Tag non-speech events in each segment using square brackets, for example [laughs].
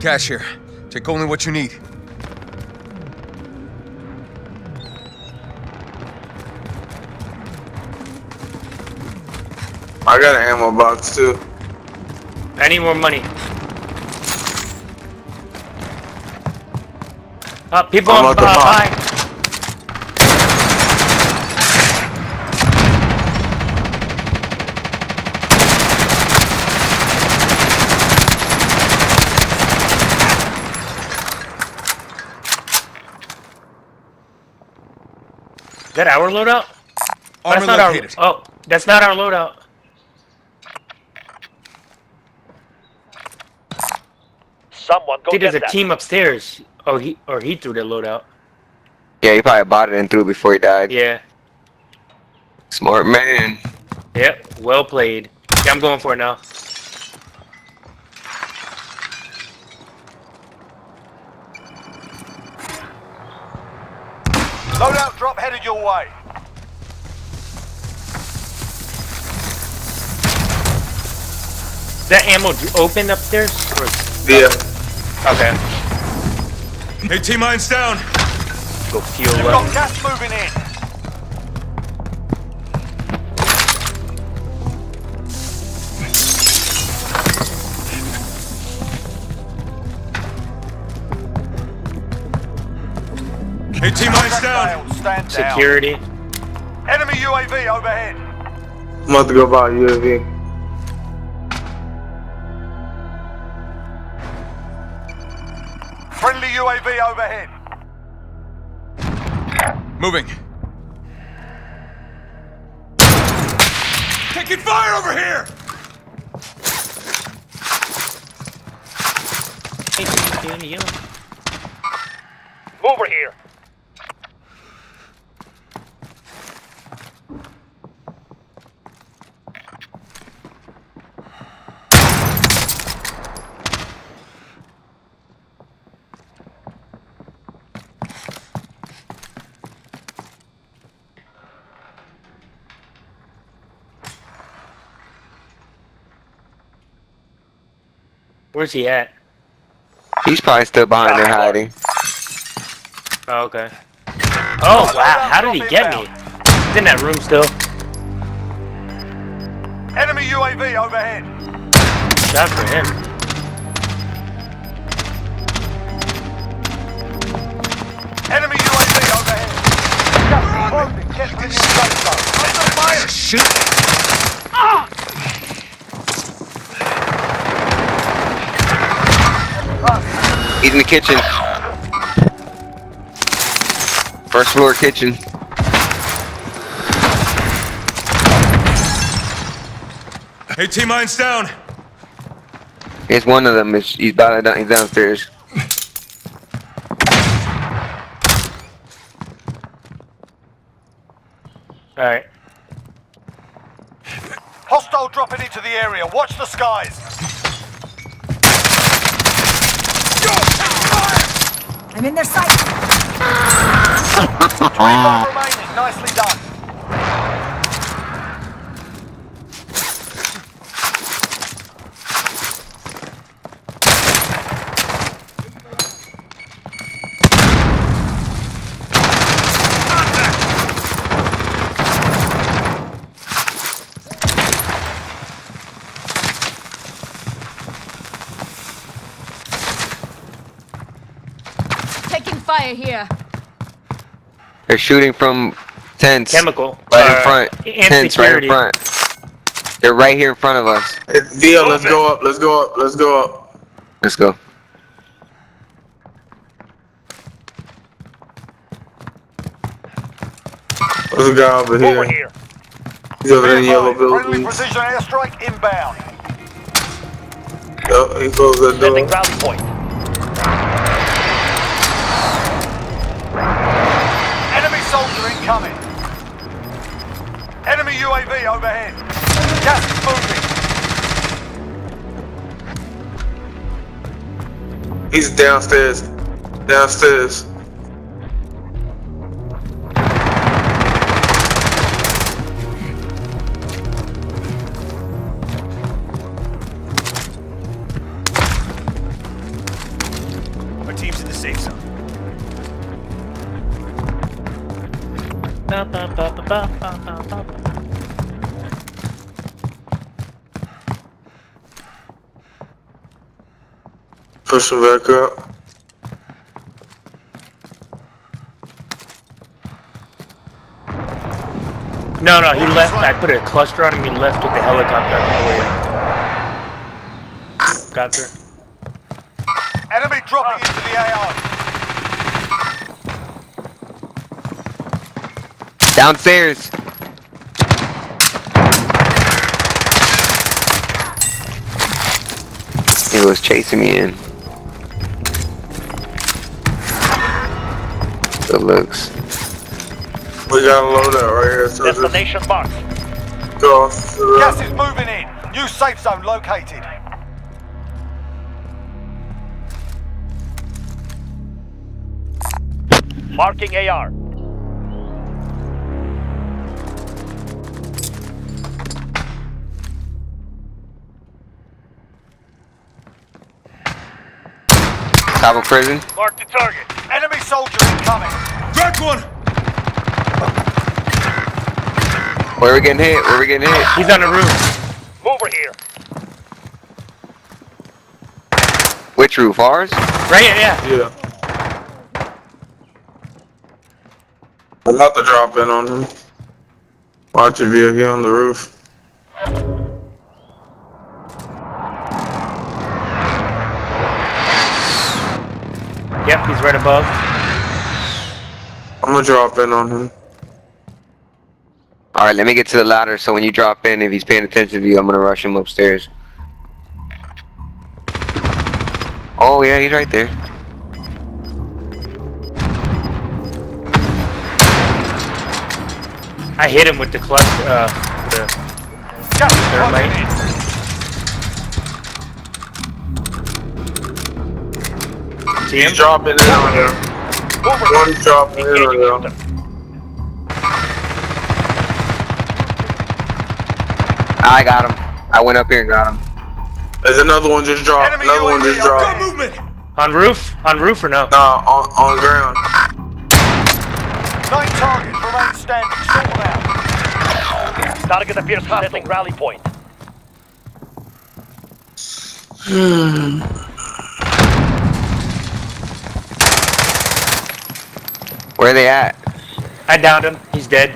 Cash here. Take only what you need. I got an ammo box too. I need more money. Uh, people I'm on at the uh, that our loadout? Armor that's not our. located. Oh, that's not our loadout. Someone go Dude, get there's a that. team upstairs. Oh, he or he threw the loadout. Yeah, he probably bought it and threw it before he died. Yeah. Smart man. Yep. Well played. Yeah, I'm going for it now. Loadout drop headed your way. Is that ammo d- open upstairs? Or... Yeah. Okay. Hey, T-mine's down. Go fuel You've got gas moving in. Hey, T-mine's Contract down. Failed. Stand down. Security. Enemy UAV overhead. I'm about to go buy a UAV. Friendly UAV overhead. Moving. Taking fire over here! Over here. Where's he at? He's probably still behind there hiding. Oh, okay. Oh wow! How did he get me? He's in that room still. Enemy UAV overhead. Shot for him. Enemy UAV overhead. Gas closing. Get to the safe zone. Under fire. Shoot! In the kitchen. First floor kitchen. Hey, T-mine's down. It's one of them. He's, he's, down, he's downstairs. All right. Hostile dropping into the area. Watch the skies. I'm in their sight. [laughs] 25 remaining. Nicely done. Taking fire here. They're shooting from tents. Chemical. Right Uh, in front. and Tents right in front. They're right here in front of us. Hey, Dio, let's go up. Let's go up. Let's go up. Let's go. There's a guy over here. Over here. here. He's over there in Be yellow advised, Friendly building. precision airstrike inbound. Yep, he closed that Sending door. rally point. Enemy UAV overhead. Gas is moving. He's downstairs. Downstairs. Pushing back up. No, no, he left. I put a cluster on him. He left with the helicopter. I don't know where he got there. Enemy dropping into the AR. Downstairs. He was chasing me in. Good looks. We got a loadout right here. So just Destination marked. go off to the Gas is moving in. New safe zone located. Marking AR. Top of prison. Mark the target. Enemy soldier incoming. Cracked one! Where we getting hit? Where are we getting hit? He's on the roof. Over here. Which roof? Ours? Right here, yeah. Yeah. I'm about to drop in on him. Watch your vehicle on the roof. He's right above. I'm gonna drop in on him. Alright, let me get to the ladder so when you drop in, if he's paying attention to you, I'm gonna rush him upstairs. Oh yeah, he's right there. I hit him with the cluster. Uh, the Gas see him. He's dropping in on him. One dropping in on him. I got him. I went up here and got him. There's another one just dropped. Enemy Another one just on dropped. Movement! On roof? On roof or no? No, on, on ground. Nine targets remain standing. Sort them out. Target appears setting rally point. [sighs] [sighs] [sighs] Where are they at? I downed him. He's dead.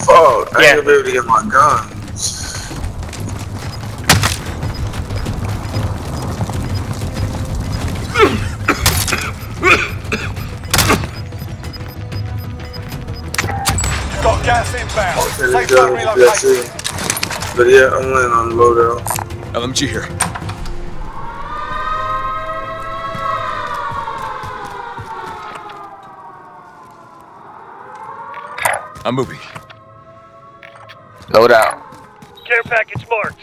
Fuck, I Yeah. ain't gonna be able to get my guns. Got gas inbound. Okay, Safe let's zone go. relocated. That's it. But yeah, I'm laying on the loadout. LMG here. I'm moving. Load out. Care package marked.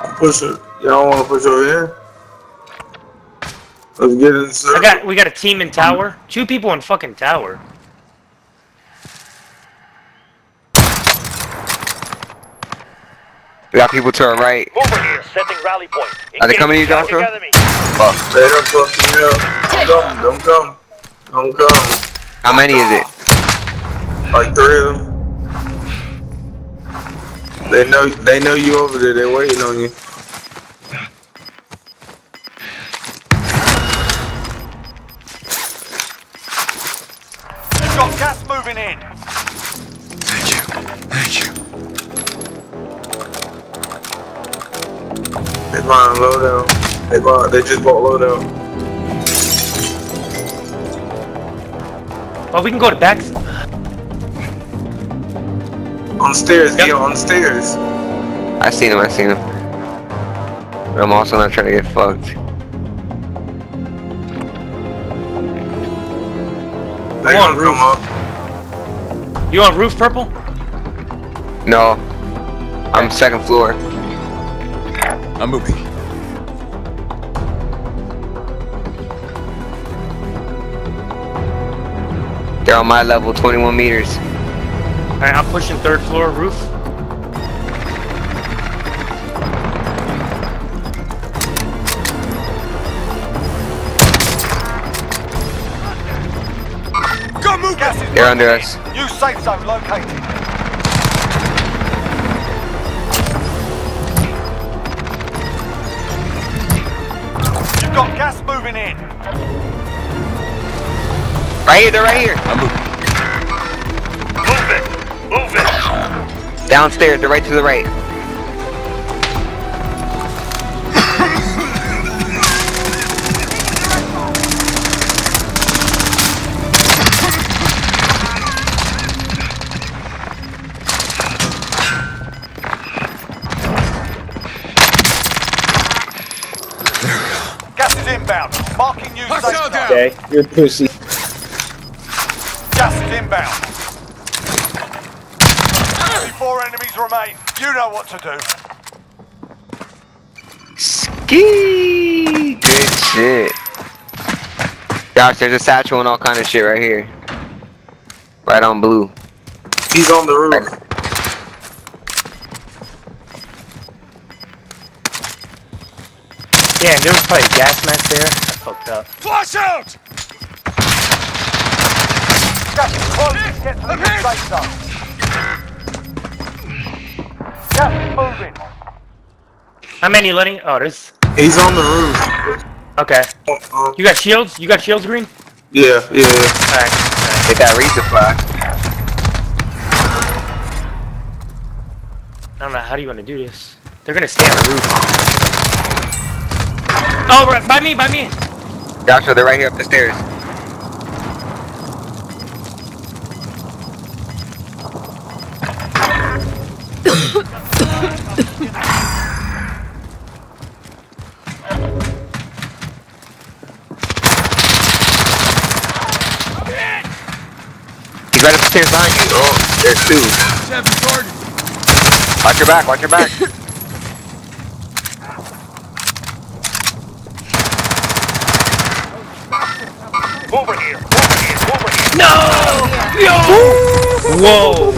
I'm pushing. Y'all wanna push over here? Let's get in the I got. We got a team in tower. Two people in fucking tower. We got people to our right. Over here, setting rally point. Are they coming to you, Engaging Joshua? Fuck. They don't fuck me up. Don't come, don't come. Don't come. How many is it? Like three of them. They know they know you over there, they're waiting on you. Got gas moving in. Thank you. Thank you. They buying loadout. They bought they just bought loadout. Oh, we can go to back. On stairs, Yep. yeah, on stairs. I seen him, I seen him. But I'm also not trying to get fucked. They Come on, gonna come up. You on roof purple? No. I'm second floor. I'm moving. They're on my level, 21 meters. Alright, I'm pushing third floor roof. Go move Gas They're located. under us. New safe zone located. You've got gas moving in. Right here, they're right here. I'm moving. Move it. Move it. Downstairs, they're right to the right. Gas is inbound. Marking new safe down. Okay, you're pussy. Gas inbound. Only four enemies remain. You know what to do. Ski. Good shit. Josh, there's a satchel and all kind of shit right here. Right on blue. He's on the roof. Yeah, there was probably a gas mask there. I fucked up. Flush out! Gas is closing. Get to the new safe zone. Gas is moving. How many letting? Oh, there's. He's on the roof. Okay. You got shields? You got shields, Green? yeah, yeah. Alright. They got resupply. I don't know. How do you want to do this? They're gonna stay on the roof. Oh, right, by me, by me. Joshua, they're right here up the stairs. He's right up the stairs behind you. Oh, there's two. Heavy target. Watch your back, watch your back. [laughs] Over here. Over here. Over here. No! Yo! Whoa!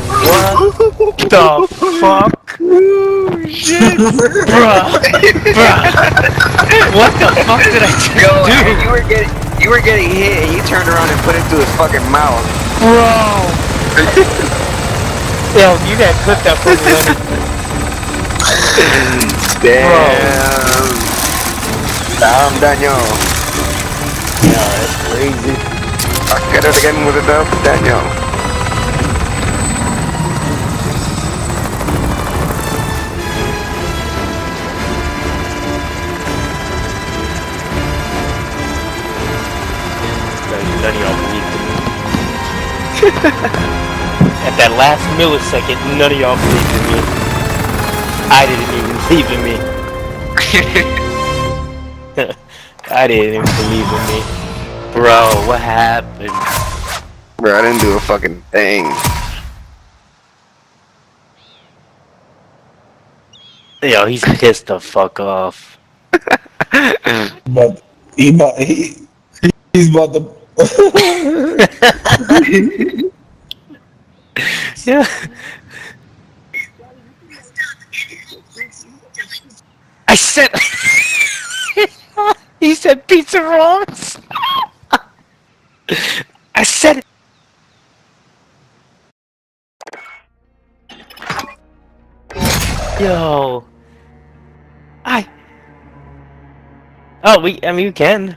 What the fuck? Bruh! Bruh! What the fuck did I just Yo, do? you were getting you were getting hit and you turned around and put it through his fucking mouth. Bro! Yo, you gotta clip that for me, [laughs] Leonard. Damn. Damn, Daniel. Yeah, that's crazy. I get it again with a dub, Daniel. None [laughs] At that last millisecond, none of y'all believed in me. I didn't even believe in me. [laughs] I didn't even believe in me. Bro, what happened? Bro, I didn't do a fucking thing. Yo, he's pissed the fuck off. [laughs] But he, he he's about to. Yeah. I said. [laughs] he said pizza rolls. I said. Yo. I. Oh, we. I mean, you can.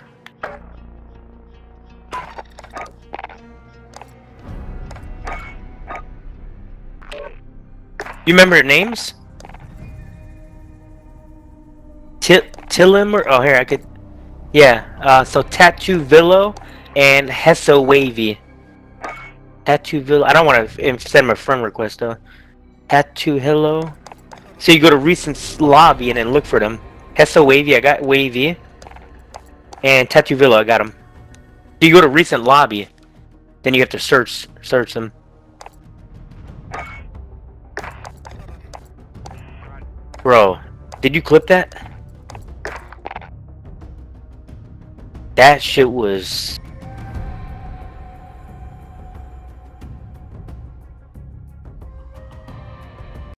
You remember names? Til Tillim or oh here I could Yeah, uh so Tattoo Villo and Hesso Wavy. Tattoo Villo I don't wanna send my friend request though. Tattoo Hello. So you go to recent lobby and then look for them. Hesso Wavy, I got Wavy. And Tattoo Villo, I got them. So you go to recent lobby, then you have to search search them. Bro, did you clip that? That shit was